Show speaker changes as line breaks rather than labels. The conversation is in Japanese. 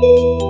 Yeah.